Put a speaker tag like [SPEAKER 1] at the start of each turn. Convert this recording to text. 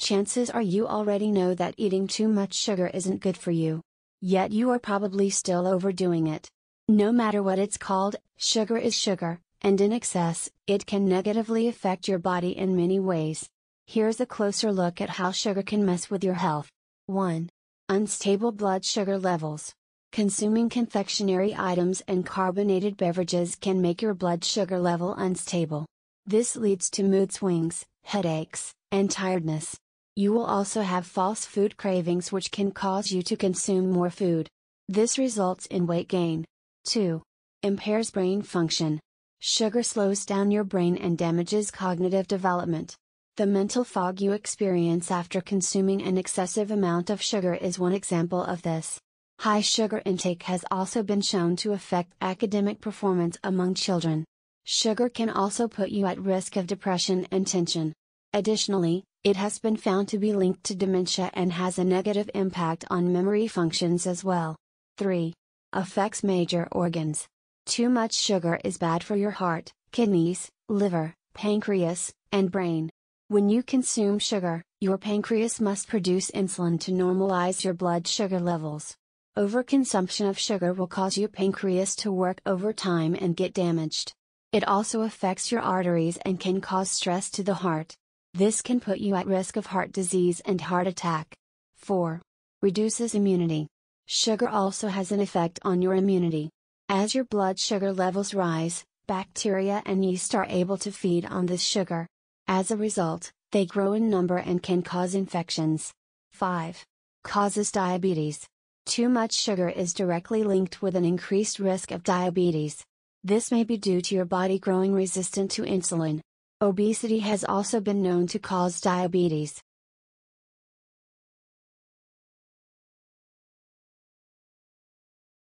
[SPEAKER 1] Chances are you already know that eating too much sugar isn't good for you. Yet you are probably still overdoing it. No matter what it's called, sugar is sugar, and in excess, it can negatively affect your body in many ways. Here's a closer look at how sugar can mess with your health. 1. Unstable blood sugar levels. Consuming confectionery items and carbonated beverages can make your blood sugar level unstable. This leads to mood swings, headaches, and tiredness. You will also have false food cravings which can cause you to consume more food. This results in weight gain. 2. Impairs brain function. Sugar slows down your brain and damages cognitive development. The mental fog you experience after consuming an excessive amount of sugar is one example of this. High sugar intake has also been shown to affect academic performance among children. Sugar can also put you at risk of depression and tension. Additionally, it has been found to be linked to dementia and has a negative impact on memory functions as well. 3. Affects major organs. Too much sugar is bad for your heart, kidneys, liver, pancreas, and brain. When you consume sugar, your pancreas must produce insulin to normalize your blood sugar levels. Overconsumption of sugar will cause your pancreas to work overtime and get damaged. It also affects your arteries and can cause stress to the heart. This can put you at risk of heart disease and heart attack. 4. Reduces immunity. Sugar also has an effect on your immunity. As your blood sugar levels rise, bacteria and yeast are able to feed on this sugar. As a result, they grow in number and can cause infections. 5. Causes diabetes. Too much sugar is directly linked with an increased risk of diabetes. This may be due to your body growing resistant to insulin. Obesity has also been known to cause diabetes.